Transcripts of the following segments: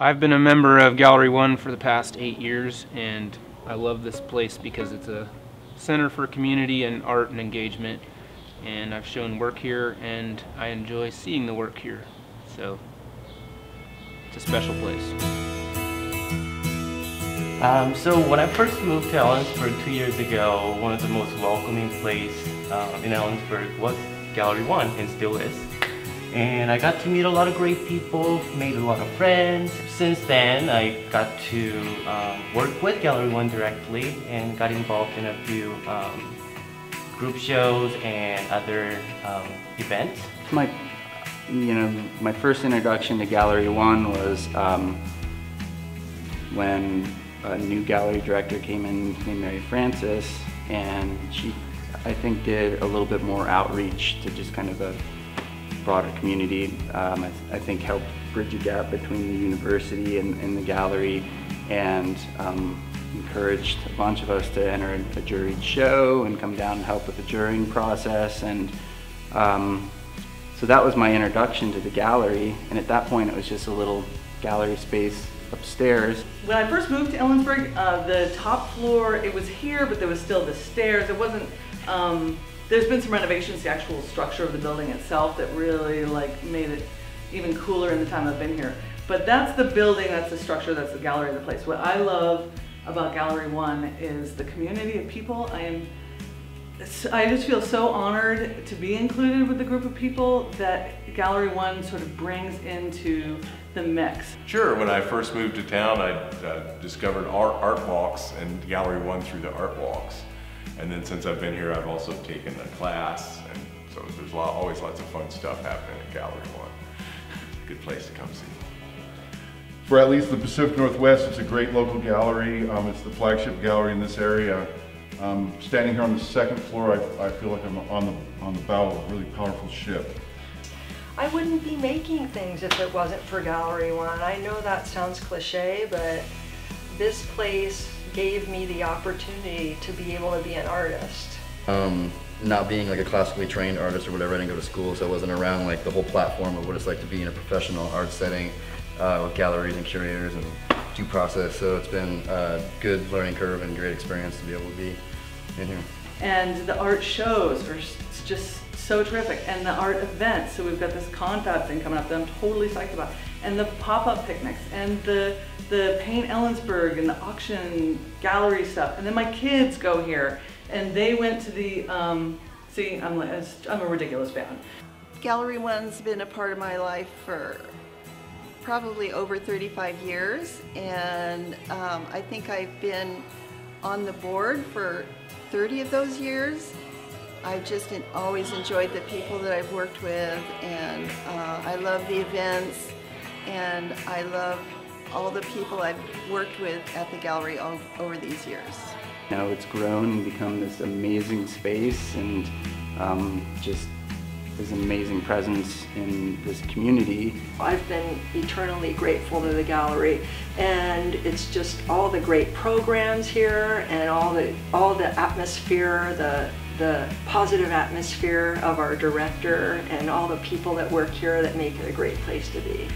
I've been a member of Gallery One for the past eight years, and I love this place because it's a center for community and art and engagement. And I've shown work here, and I enjoy seeing the work here. So it's a special place. Um, so when I first moved to Ellensburg two years ago, one of the most welcoming places um, in Ellensburg was Gallery One, and still is. And I got to meet a lot of great people, made a lot of friends. Since then, I got to um, work with Gallery One directly and got involved in a few um, group shows and other um, events. My, you know, my first introduction to Gallery One was um, when a new gallery director came in named Mary Francis, and she, I think, did a little bit more outreach to just kind of a broader community. Um, I, I, think helped bridge a gap between the university and, and the gallery, and um, encouraged a bunch of us to enter a juried show and come down and help with the jurying process. And um, so that was my introduction to the gallery. And at that point, it was just a little gallery space upstairs. When I first moved to Ellensburg, uh, the top floor, it was here, but there was still the stairs. It wasn't, um, there's been some renovations to the actual structure of the building itself that really like made it even cooler in the time I've been here. But that's the building, that's the structure, that's the gallery of the place. What I love about Gallery One is the community of people. I am, I just feel so honored to be included with the group of people that Gallery One sort of brings into the mix. Sure, when I first moved to town, I uh, discovered art, art walks and Gallery One through the art walks. And then since I've been here, I've also taken a class, and so there's lot, always lots of fun stuff happening at Gallery One. Good place to come see. For at least the Pacific Northwest, it's a great local gallery. Um, it's the flagship gallery in this area. Um, standing here on the second floor, I, I feel like I'm on the, on the bow of a really powerful ship. I wouldn't be making things if it wasn't for Gallery One. I know that sounds cliche, but this place gave me the opportunity to be able to be an artist. Um, not being like a classically trained artist or whatever, I didn't go to school, so I wasn't around like the whole platform of what it's like to be in a professional art setting uh, with galleries and curators and due process. So it's been a good learning curve and great experience to be able to be in here. And the art shows are just so terrific. And the art events, so we've got this confab thing coming up that I'm totally psyched about. And the pop-up picnics and the the Paint Ellensburg and the auction gallery stuff. And then my kids go here and they went to the, um, see, I'm, I'm a ridiculous fan. Gallery One's been a part of my life for probably over 35 years and um, I think I've been on the board for 30 of those years I've just always enjoyed the people that I've worked with and uh, I love the events and I love all the people I've worked with at the gallery all, over these years. Now it's grown and become this amazing space and um, just this amazing presence in this community. I've been eternally grateful to the gallery and it's just all the great programs here and all the all the atmosphere, the the positive atmosphere of our director and all the people that work here that make it a great place to be.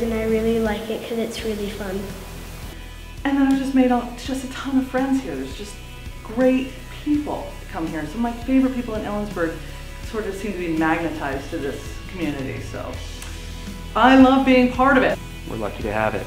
And I really like it because it's really fun. And then I've just made all, just a ton of friends here. There's just great people come here. Some of my favorite people in Ellensburg sort of seem to be magnetized to this community. So I love being part of it. We're lucky to have it.